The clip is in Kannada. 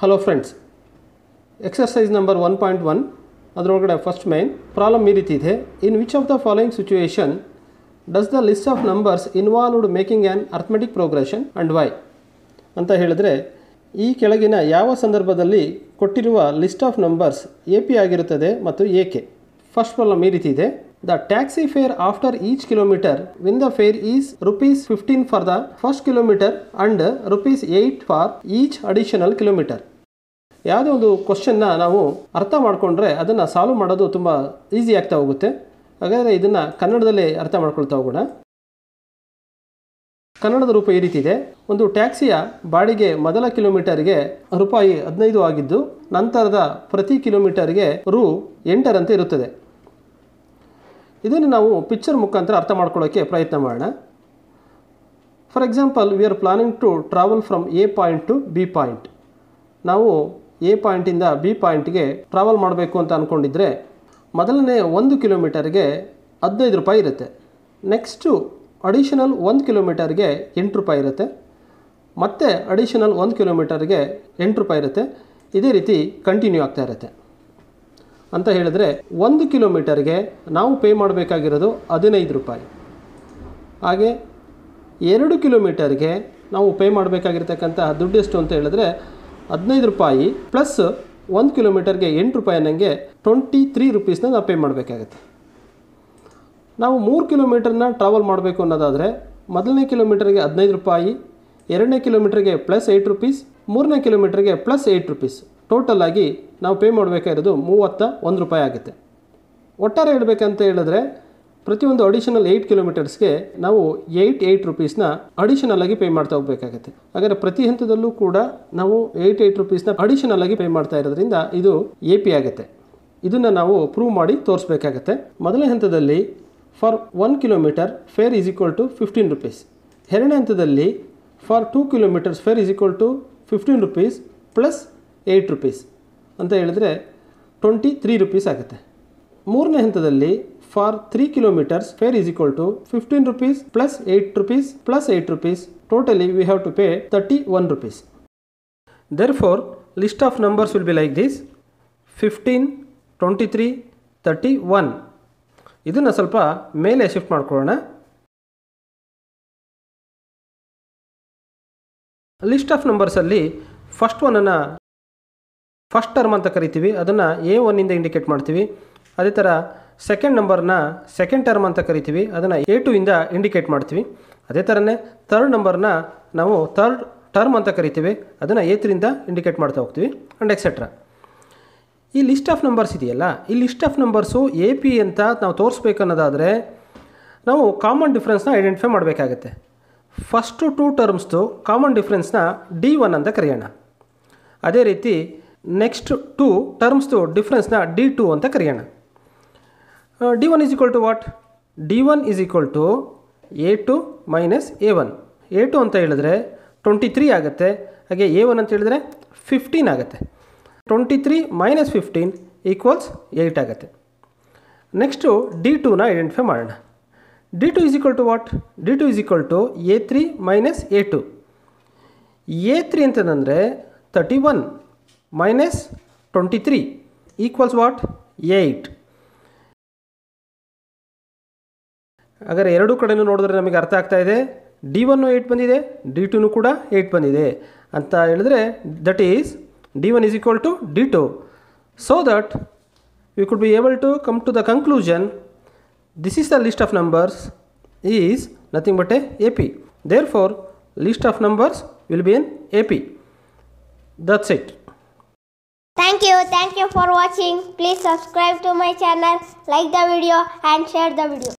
Hello friends exercise number one point one ಅದರೊಳಗಡೆ ಫಸ್ಟ್ ಮೈನ್ ಪ್ರಾಬ್ಲಮ್ ಈ ರೀತಿ ಇದೆ. In which of the following situation does the list of numbers involved making an arithmetic progression and why ಅಂತ ಹೇಳಿದರೆ, ಈ ಕೆಳಗಿನ ಯಾವ ಸಂದರ್ಭದಲ್ಲಿ ಕೊಟ್ಟಿರುವ list of numbers A P ಆಗಿರುತ್ತದೆ ಮತ್ತು ಏಕೆ ಫಸ್ಟ್ ಪ್ರಾಬ್ಲಮ್ ಈ ರೀತಿ ಇದೆ. The taxi fare after each kilometre when the fare is rupees fifteen for the first kilometre and rupees eight for each additional kilometre ಯಾವುದೇ ಒಂದು ಕ್ವಶನ್ನ ನಾವು ಅರ್ಥ ಮಾಡಿಕೊಂಡ್ರೆ ಅದನ್ನು ಸಾಲ್ವ್ ಮಾಡೋದು ತುಂಬ ಈಸಿ ಆಗ್ತಾ ಹೋಗುತ್ತೆ. ಹಾಗಾದರೆ ಇದನ್ನು ಕನ್ನಡದಲ್ಲಿ ಅರ್ಥ ಮಾಡ್ಕೊಳ್ತಾ ಹೋಗೋಣ. ಕನ್ನಡದ ರೂಪ ಈ ರೀತಿ ಇದೆ. ಒಂದು ಟ್ಯಾಕ್ಸಿಯ ಬಾಡಿಗೆ ಮೊದಲ ಕಿಲೋಮೀಟರ್ಗೆ ರೂಪಾಯಿ ಹದಿನೈದು ಆಗಿದ್ದು, ನಂತರದ ಪ್ರತಿ ಕಿಲೋಮೀಟರ್ಗೆ ರು ಎಂಟರಂತೆ ಇರುತ್ತದೆ. ಇದನ್ನು ನಾವು ಪಿಕ್ಚರ್ ಮುಖಾಂತರ ಅರ್ಥ ಮಾಡ್ಕೊಳ್ಳೋಕ್ಕೆ ಪ್ರಯತ್ನ ಮಾಡೋಣ. For example we are planning to travel from A point to B point ನಾವು ಎ ಪಾಯಿಂಟಿಂದ ಬಿ ಪಾಯಿಂಟ್ಗೆ ಟ್ರಾವೆಲ್ ಮಾಡಬೇಕು ಅಂತ ಅಂದ್ಕೊಂಡಿದ್ರೆ ಮೊದಲನೇ ಒಂದು ಕಿಲೋಮೀಟರ್ಗೆ ಹದಿನೈದು ರೂಪಾಯಿ ಇರುತ್ತೆ. ನೆಕ್ಸ್ಟು ಅಡಿಷನಲ್ ಒಂದು ಕಿಲೋಮೀಟರ್ಗೆ ಎಂಟು ರೂಪಾಯಿ ಇರುತ್ತೆ. ಮತ್ತೆ ಅಡಿಷನಲ್ ಒಂದು ಕಿಲೋಮೀಟರ್ಗೆ ಎಂಟು ರೂಪಾಯಿ ಇರುತ್ತೆ. ಇದೇ ರೀತಿ ಕಂಟಿನ್ಯೂ ಆಗ್ತಾ ಇರುತ್ತೆ. ಅಂತ ಹೇಳಿದ್ರೆ ಒಂದು ಕಿಲೋಮೀಟರ್ಗೆ ನಾವು ಪೇ ಮಾಡಬೇಕಾಗಿರೋದು ಹದಿನೈದು ರೂಪಾಯಿ. ಹಾಗೆ ಎರಡು ಕಿಲೋಮೀಟರ್ಗೆ ನಾವು ಪೇ ಮಾಡಬೇಕಾಗಿರ್ತಕ್ಕಂಥ ದುಡ್ಡು ಎಷ್ಟು ಅಂತ ಹೇಳಿದ್ರೆ ಹದಿನೈದು ರೂಪಾಯಿ ಪ್ಲಸ್ ಒಂದು ಕಿಲೋಮೀಟರ್ಗೆ ಎಂಟು ರೂಪಾಯಿ ನನಗೆ ಟ್ವೆಂಟಿ ತ್ರೀ ರುಪೀಸ್ನ ನಾವು ಪೇ ಮಾಡಬೇಕಾಗತ್ತೆ. ನಾವು ಮೂರು ಕಿಲೋಮೀಟರ್ನ ಟ್ರಾವೆಲ್ ಮಾಡಬೇಕು ಅನ್ನೋದಾದರೆ ಮೊದಲನೇ ಕಿಲೋಮೀಟರ್ಗೆ ಹದಿನೈದು ರೂಪಾಯಿ, ಎರಡನೇ ಕಿಲೋಮೀಟರ್ಗೆ ಪ್ಲಸ್ ಏಯ್ಟ್ ರುಪೀಸ್, ಮೂರನೇ ಕಿಲೋಮೀಟರ್ಗೆ ಪ್ಲಸ್ ಏಯ್ಟ್ ರುಪೀಸ್. ಟೋಟಲ್ ಆಗಿ ನಾವು ಪೇ ಮಾಡಬೇಕಾಗಿರೋದು ಮೂವತ್ತ ಒಂದು ರೂಪಾಯಿ ಆಗುತ್ತೆ. ಒಟ್ಟಾರೆ ಹೇಳಬೇಕಂತ ಹೇಳಿದ್ರೆ ಪ್ರತಿಯೊಂದು ಅಡಿಷನಲ್ ಏಯ್ಟ್ ಕಿಲೋಮೀಟರ್ಸ್ಗೆ ನಾವು ಏಯ್ಟ್ ಏಯ್ಟ್ ರುಪೀಸ್ನ ಅಡಿಷನಲ್ ಆಗಿ ಪೇ ಮಾಡ್ತಾ ಹೋಗಬೇಕಾಗುತ್ತೆ. ಹಾಗಾದರೆ ಪ್ರತಿ ಹಂತದಲ್ಲೂ ಕೂಡ ನಾವು ಏಯ್ಟ್ ಏಯ್ಟ್ ರುಪೀಸ್ನ ಅಡಿಷನಲ್ ಆಗಿ ಪೇ ಮಾಡ್ತಾ ಇರೋದ್ರಿಂದ ಇದು ಎ ಪಿ ಆಗುತ್ತೆ. ಇದನ್ನು ನಾವು ಪ್ರೂವ್ ಮಾಡಿ ತೋರಿಸ್ಬೇಕಾಗತ್ತೆ. ಮೊದಲನೇ ಹಂತದಲ್ಲಿ for one kilometre fare is equal to fifteen rupees ಎರಡನೇ ಹಂತದಲ್ಲಿ for two kilometres fare is equal to fifteen rupees plus eight rupees ಅಂತ ಹೇಳಿದ್ರೆ ಟ್ವೆಂಟಿ ತ್ರೀ ರುಪೀಸ್ ಆಗುತ್ತೆ. ಮೂರನೇ ಹಂತದಲ್ಲಿ for three kilometres fare is equal to fifteen rupees plus eight rupees plus eight rupees. Totally we have to pay thirty one rupees. Therefore list of numbers will be like this fifteen, twenty three, thirty one. ಇದನ್ನು ಸ್ವಲ್ಪ ಮೇಲೆ ಶಿಫ್ಟ್ ಮಾಡ್ಕೊಳ್ಳೋಣ. ಲಿಸ್ಟ್ ಆಫ್ ನಂಬರ್ಸಲ್ಲಿ ಫಸ್ಟ್ ಒನ್ನನ್ನು ಫಸ್ಟ್ ಟರ್ಮ್ ಅಂತ ಕರಿತೀವಿ. ಅದನ್ನು ಎ ಒನ್ನಿಂದ ಇಂಡಿಕೇಟ್ ಮಾಡ್ತೀವಿ. ಅದೇ ಥರ ಸೆಕೆಂಡ್ ನಂಬರ್ನ ಸೆಕೆಂಡ್ ಟರ್ಮ್ ಅಂತ ಕರಿತೀವಿ. ಅದನ್ನು ಎ ಟು ಇಂದ ಇಂಡಿಕೇಟ್ ಮಾಡ್ತೀವಿ. ಅದೇ ಥರನೇ ಥರ್ಡ್ ನಂಬರ್ನ ನಾವು ಥರ್ಡ್ ಟರ್ಮ್ ಅಂತ ಕರಿತೀವಿ. ಅದನ್ನು ಎ ತ್ರಿಂದ ಇಂಡಿಕೇಟ್ ಮಾಡ್ತಾ ಹೋಗ್ತೀವಿ. ಆ್ಯಂಡ್ ಎಕ್ಸೆಟ್ರಾ ಈ ಲಿಸ್ಟ್ ಆಫ್ ನಂಬರ್ಸ್ ಇದೆಯಲ್ಲ? ಈ list of numbers A P ಅಂತ ನಾವು ತೋರಿಸ್ಬೇಕನ್ನೋದಾದರೆ ನಾವು ಕಾಮನ್ ಡಿಫ್ರೆನ್ಸ್ನ ಐಡೆಂಟಿಫೈ ಮಾಡಬೇಕಾಗತ್ತೆ. ಫಸ್ಟು ಟೂ ಟರ್ಮ್ಸ್ದು ಕಾಮನ್ ಡಿಫ್ರೆನ್ಸ್ನ ಡಿ ಒನ್ ಅಂತ ಕರೆಯೋಣ. ಅದೇ ರೀತಿ ನೆಕ್ಸ್ಟ್ ಟು ಟರ್ಮ್ಸ್ದು ಡಿಫ್ರೆನ್ಸ್ನ ಡಿ ಟು ಅಂತ ಕರೆಯೋಣ. D one is equal to what D one is equal to A two minus A one A two ಅಂತ ಹೇಳಿದ್ರೆ ಟ್ವೆಂಟಿ ತ್ರೀ ಆಗುತ್ತೆ. ಹಾಗೆ ಎ ಒನ್ ಅಂತ ಹೇಳಿದ್ರೆ ಫಿಫ್ಟೀನ್ ಆಗುತ್ತೆ. Twenty three minus fifteen equals eight ಆಗುತ್ತೆ ನೆಕ್ಸ್ಟು ಡಿ ಟೂನ ಐಡೆಂಟಿಫೈ ಮಾಡೋಣ. D two is equal to what D two is equal to A three minus A two A three ಅಂತಂದರೆ thirty one twenty three equals what eight ಹಾಗಾದರೆ ಎರಡೂ ಕಡೆಯೂ ನೋಡಿದ್ರೆ ನಮಗೆ ಅರ್ಥ ಆಗ್ತಾ ಇದೆ. ಡಿ ಒನ್ನು ಏಯ್ಟ್ ಬಂದಿದೆ ಡಿ ಟೂನು ಕೂಡ ಏಯ್ಟ್ ಬಂದಿದೆ. ಅಂತ ಹೇಳಿದ್ರೆ that is D one is equal to D two so that we could be able to come to the conclusion this is the list of numbers is nothing but a A P therefore list of numbers will be an A P that's it Thank you. Thank you for watching. Please subscribe to my channel, like the video and share the video.